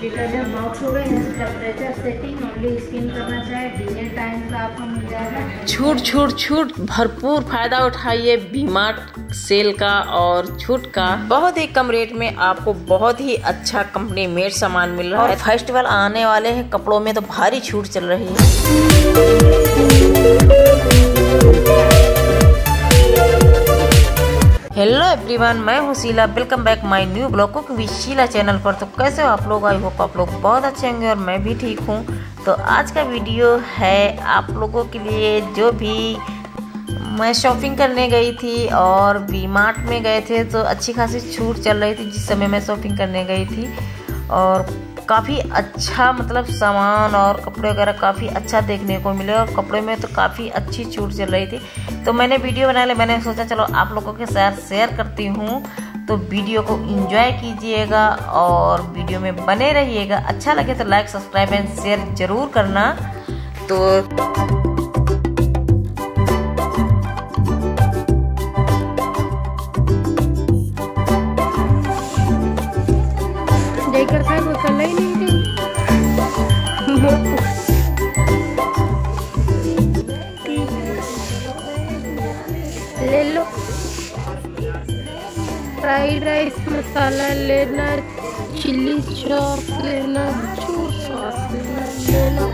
Detergent box हो गए temperature setting only skin करना टाइम का आपको मिल जाएगा। छूट छूट छूट भरपूर फ़ायदा उठाइए बीमार्ट सेल का और छूट का। बहुत ही कम रेट में आपको बहुत ही अच्छा कंपनी मेड सामान मिल रहा है। फेस्टिवल आने वाले हैं कपड़ों में तो भारी छूट चल रही है। हेलो एवरीवन मैं हूँ Sheela. Welcome back my new blog cook with Sheela channel पर। तो कैसे हो आप लोग? आई होप आप लोग बहुत अच्छे होंगे और मैं भी ठीक हूँ। तो आज का वीडियो है आप लोगों के लिए जो भी मैं शॉपिंग करने गई थी और वी मार्ट में गए थे तो अच्छी खासी छूट चल रही थी जिस समय मैं शॉपिंग करने गई थी। और काफ़ी अच्छा मतलब सामान और कपड़े वगैरह काफ़ी अच्छा देखने को मिले और कपड़े में तो काफ़ी अच्छी छूट चल रही थी। तो मैंने वीडियो बना लिया मैंने सोचा चलो आप लोगों के साथ शेयर करती हूँ। तो वीडियो को एंजॉय कीजिएगा और वीडियो में बने रहिएगा। अच्छा लगे तो लाइक सब्सक्राइब एंड शेयर ज़रूर करना। तो फ्राइड राइस मसाला लेना, चिल्ली सॉस लेना जो सॉस लेना लेना।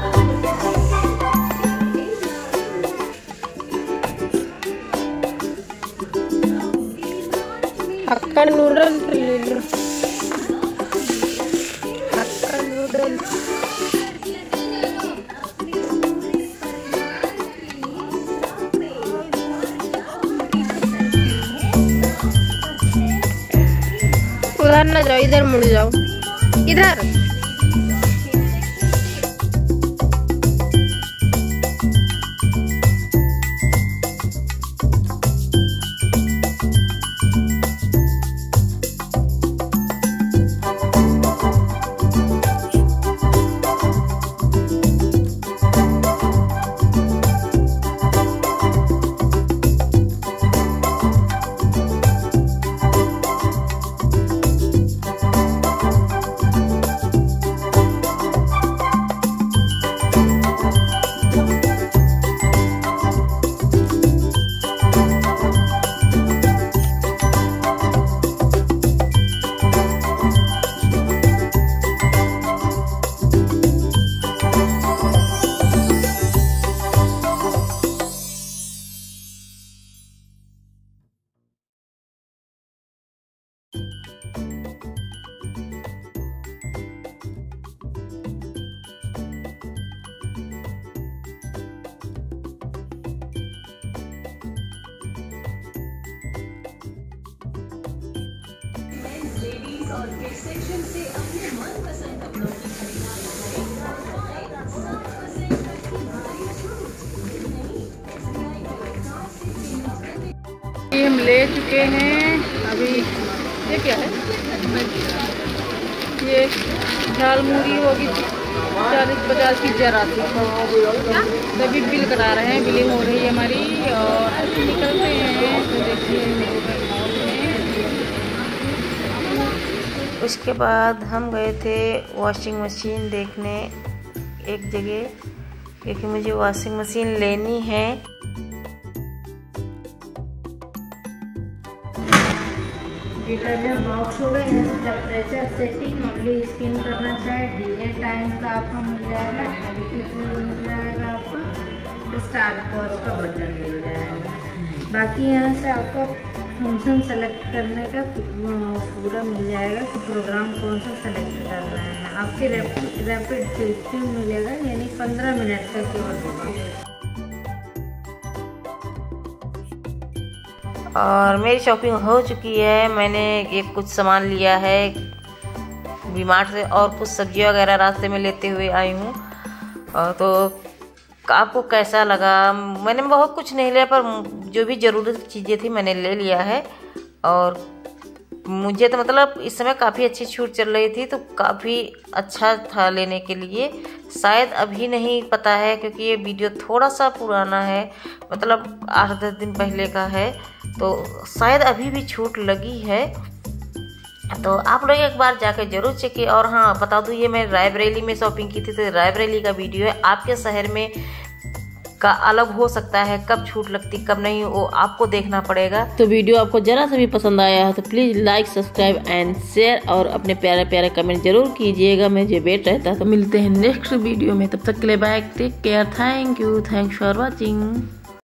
हक्का नूडल्स ले लो। हक्का नूडल्स। उधर ना जाओ इधर मुड़ जाओ। इधर ये हम ले चुके हैं, अभी ये क्या है? ये दाल मूरी होगी, चालीस पचास की जरा थी तभी बिल करा रहे हैं, बिलिंग हो रही है हमारी, और निकलते हैं तो देखिए। उसके बाद हम गए थे वॉशिंग मशीन देखने। एक जगह, क्योंकि मुझे वॉशिंग मशीन लेनी है। डिटर्जेंट बॉक्स हो गए टेम्परेचर सेटिंग ओनली स्किन करना चाहे डिज़ाइन टाइम का आपको मिल जाएगा मिल जाएगा आपको स्टार कॉस्ट का बटन मिल जाएगा। बाकी यहाँ से आपको फ़ंक्शन सेलेक्ट करने का पूरा मिल जाएगा कि प्रोग्राम कौन सा सेलेक्ट करना है। आपके रैपिड फ़िल्म मिलेगा, यानी पंद्रह मिनट का केवल होगा। और मेरी शॉपिंग हो चुकी है। मैंने एक कुछ सामान लिया है। बीमार्ट से और कुछ सब्ज़ियाँ वगैरह रास्ते में लेते हुए आई हूँ। तो आपको कैसा लगा? मैंने बहुत कुछ नहीं लिया, पर जो भी ज़रूरत चीज़ें थी मैंने ले लिया है। और मुझे तो मतलब इस समय काफ़ी अच्छी छूट चल रही थी तो काफ़ी अच्छा था लेने के लिए। शायद अभी नहीं पता है, क्योंकि ये वीडियो थोड़ा सा पुराना है मतलब आठ दस दिन पहले का है। तो शायद अभी भी छूट लगी है। तो आप लोग एक बार जाके ज़रूर चेक किए। और हाँ बता दूँ, ये मैं रायबरेली में शॉपिंग की थी तो रायबरेली का वीडियो है। आपके शहर में का अलग हो सकता है, कब छूट लगती, कब नहीं, वो आपको देखना पड़ेगा। तो वीडियो आपको जरा सा भी पसंद आया है तो please like subscribe and share और अपने प्यारे प्यारे कमेंट ज़रूर कीजिएगा। मुझे वेट रहता है तो मिलते हैं नेक्स्ट वीडियो में। तब तक के लिए bye take care thank you thanks for watching